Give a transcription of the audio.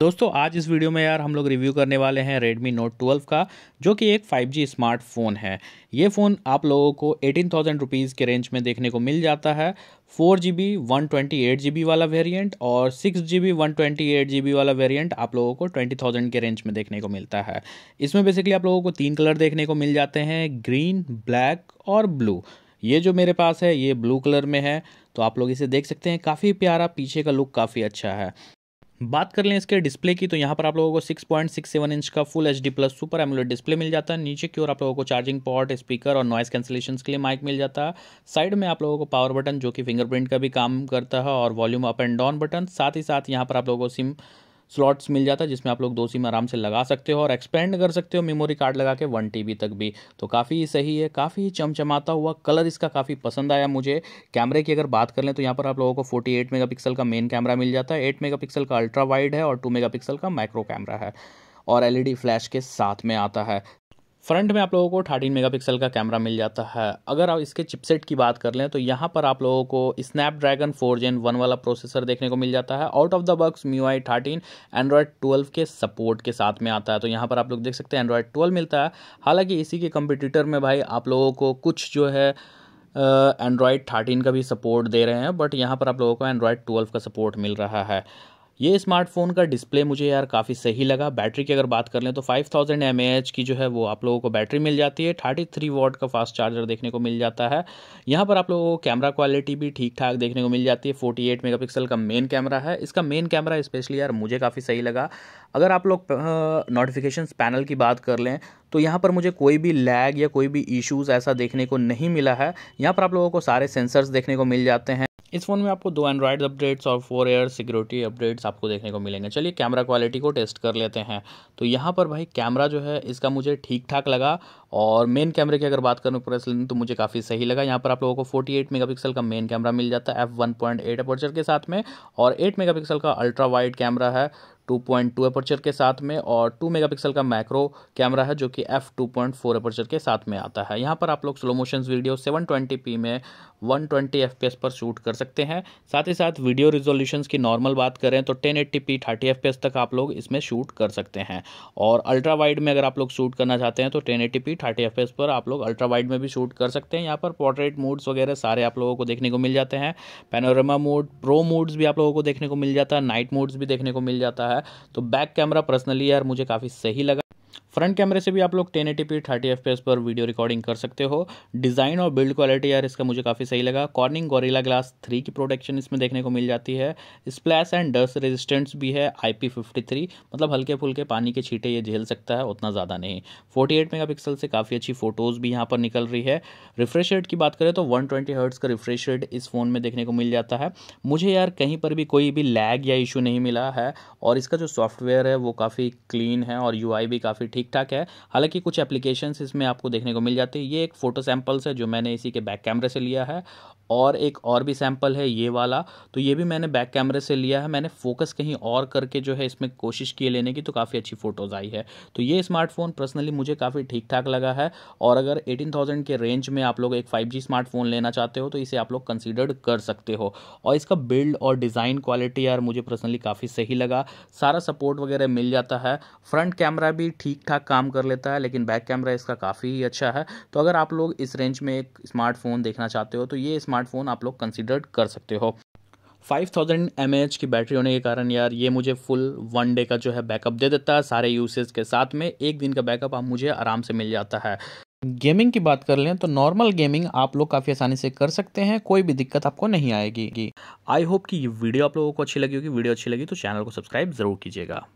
दोस्तों, आज इस वीडियो में यार हम लोग रिव्यू करने वाले हैं Redmi Note 12 का, जो कि एक 5G स्मार्टफ़ोन है। ये फ़ोन आप लोगों को एटीन थाउज़ेंड रुपीज़ के रेंज में देखने को मिल जाता है। Four G B one twenty eight G B वाला वेरिएंट और six G B one twenty eight G B वाला वेरिएंट आप लोगों को ट्वेंटी थाउज़ेंड के रेंज में देखने को मिलता है। इसमें बेसिकली आप लोगों को तीन कलर देखने को मिल जाते हैं ग्रीन ब्लैक और ब्लू ये जो मेरे पास है, ये ब्लू कलर में है तो आप लोग इसे देख सकते हैं। काफ़ी प्यारा, पीछे का लुक काफ़ी अच्छा है। बात कर लें इसके डिस्प्ले की तो यहाँ पर आप लोगों को 6.67 इंच का full H D plus super AMOLED display मिल जाता है। नीचे की ओर आप लोगों को चार्जिंग पॉट स्पीकर और नॉइस कैंसिलेशन के लिए माइक मिल जाता है। साइड में आप लोगों को पावर बटन जो कि फिंगरप्रिंट का भी काम करता है, और volume up and down button साथ ही साथ यहाँ पर आप लोगों को सिम स्लॉट्स मिल जाता है, जिसमें आप लोग दो सिम आराम से लगा सकते हो और एक्सपेंड कर सकते हो मेमोरी कार्ड लगा के वन टीबी तक भी। तो काफ़ी सही है, काफ़ी चमचमाता हुआ कलर इसका काफ़ी पसंद आया मुझे। कैमरे की अगर बात कर लें तो यहाँ पर आप लोगों को 48 मेगापिक्सल का मेन कैमरा मिल जाता है एट मेगापिक्सल का अल्ट्रा वाइड है और टू मेगापिक्सल का माइक्रो कैमरा है और एलईडी फ्लैश के साथ में आता है। फ्रंट में आप लोगों को थर्टीन मेगापिक्सल का कैमरा मिल जाता है। अगर आप इसके चिपसेट की बात कर लें तो यहाँ पर आप लोगों को स्नैपड्रैगन फोर जेन वन वाला प्रोसेसर देखने को मिल जाता है। Out of the box MIUI thirteen Android twelve के सपोर्ट के साथ में आता है। तो यहाँ पर आप लोग देख सकते हैं एंड्रॉयड ट्वेल्व मिलता है। हालाँकि इसी के कंपिटिटर में भाई आप लोगों को कुछ जो है एंड्रॉयड थर्टीन का भी सपोर्ट दे रहे हैं बट यहाँ पर आप लोगों को एंड्रॉयड ट्वेल्व का सपोर्ट मिल रहा है। ये स्मार्टफ़ोन का डिस्प्ले मुझे यार काफ़ी सही लगा। बैटरी की अगर बात कर लें तो 5000 थाउज़ेंड की जो है वो आप लोगों को बैटरी मिल जाती है। 33 वॉट का फास्ट चार्जर देखने को मिल जाता है। यहाँ पर आप लोगों को कैमरा क्वालिटी भी ठीक ठाक देखने को मिल जाती है। 48 मेगापिक्सल का मेन कैमरा है। इसका मेन कैमरा स्पेशली यार मुझे काफ़ी सही लगा। अगर आप लोग नोटिफिकेशन पैनल की बात कर लें तो यहाँ पर मुझे कोई भी लैग या कोई भी इश्यूज़ ऐसा देखने को नहीं मिला है। यहाँ पर आप लोगों को सारे सेंसर्स देखने को मिल जाते हैं। इस फ़ोन में आपको दो एंड्रॉयड अपडेट्स और फोर एयर सिक्योरिटी अपडेट्स आपको देखने को मिलेंगे। चलिए कैमरा क्वालिटी को टेस्ट कर लेते हैं। तो यहाँ पर भाई कैमरा जो है, इसका मुझे ठीक ठाक लगा और मेन कैमरे की अगर बात करूँ प्रेस तो मुझे काफ़ी सही लगा। यहाँ पर आप लोगों को 48 मेगापिक्सल का मेन कैमरा मिल जाता है एफ़ वन के साथ में और 8 मेगापिक्सल का अल्ट्रा वाइड कैमरा है। 2.2 अपर्चर के साथ में और 2 मेगापिक्सल का मैक्रो कैमरा है जो कि एफ़ 2.4 अपर्चर के साथ में आता है। यहाँ पर आप लोग स्लो मोशन वीडियो 720p में 120 fps पर शूट कर सकते हैं। साथ ही साथ वीडियो रिजोल्यूशन की नॉर्मल बात करें तो 1080p 30 fps तक आप लोग इसमें शूट कर सकते हैं। और अल्ट्रा वाइड में अगर आप लोग शूट करना चाहते हैं तो 1080p 30 fps पर आप लोग अल्ट्रा वाइड में भी शूट कर सकते हैं। यहाँ पर पोर्ट्रेट मूड्स वगैरह सारे आप लोगों को देखने को मिल जाते हैं। पैनोरमा मोड प्रो मूड्स भी आप लोगों को देखने को मिल जाता है। नाइट मूड्स भी देखने को मिल जाता है। तो बैक कैमरा पर्सनली यार मुझे काफ़ी सही लगा। फ्रंट कैमरे से भी आप लोग ten eighty p, thirty F पर वीडियो रिकॉर्डिंग कर सकते हो। डिज़ाइन और बिल्ड क्वालिटी यार इसका मुझे काफ़ी सही लगा। कॉर्निंग गोरिल्ला ग्लास थ्री की प्रोटेक्शन इसमें देखने को मिल जाती है। स्प्लैश एंड डस्ट रेजिस्टेंस भी है आई पी फिफ्टी थ्री मतलब हल्के फुल्के पानी के छीटे ये झेल सकता है, उतना ज़्यादा नहीं। फोर्टी एट मेगा पिक्सल से काफ़ी अच्छी फ़ोटोज़ भी यहाँ पर निकल रही है। रिफ्रेश रेट की बात करें तो वन ट्वेंटी हर्ट्स का रिफ्रेश रेट इस फ़ोन में देखने को मिल जाता है। मुझे यार कहीं पर भी कोई भी लैग या इशू नहीं मिला है। और इसका जो सॉफ्टवेयर है वो काफ़ी क्लीन है और UI भी काफ़ी ठीक ठाक है। हालाँकि कुछ एप्लीकेशन इसमें आपको देखने को मिल जाती है। ये एक फ़ोटो सैम्पल्स है जो मैंने इसी के बैक कैमरे से लिया है और एक और भी सैंपल है ये वाला। तो ये भी मैंने बैक कैमरे से लिया है। मैंने फोकस कहीं और करके जो है इसमें कोशिश की लेने की तो काफ़ी अच्छी फ़ोटोज़ आई है। तो ये स्मार्टफ़ोन पर्सनली मुझे काफ़ी ठीक ठाक लगा है और अगर एटीन थाउज़ेंड के रेंज में आप लोग एक फाइव जी स्मार्टफ़ोन लेना चाहते हो तो इसे आप लोग कंसिडर कर सकते हो। और इसका बिल्ड और डिज़ाइन क्वालिटी यार मुझे पर्सनली काफ़ी सही लगा। सारा सपोर्ट वगैरह मिल जाता है। फ्रंट कैमरा भी ठीक ठाक काम कर लेता है, लेकिन बैक कैमरा इसका काफ़ी ही अच्छा है। तो अगर आप लोग इस रेंज में एक स्मार्टफ़ोन देखना चाहते हो तो ये स्मार्टफ़ोन आप लोग कंसिडर कर सकते हो। फाइव थाउज़ेंड एम की बैटरी होने के कारण यार, ये मुझे फुल वन डे का जो है बैकअप दे देता है सारे यूसेज के साथ में। एक दिन का बैकअप आप मुझे आराम से मिल जाता है। गेमिंग की बात कर लें तो नॉर्मल गेमिंग आप लोग काफ़ी आसानी से कर सकते हैं, कोई भी दिक्कत आपको नहीं आएगी। आई होप कि ये वीडियो आप लोगों को अच्छी लगी होगी। वीडियो अच्छी लगी तो चैनल को सब्सक्राइब ज़रूर कीजिएगा।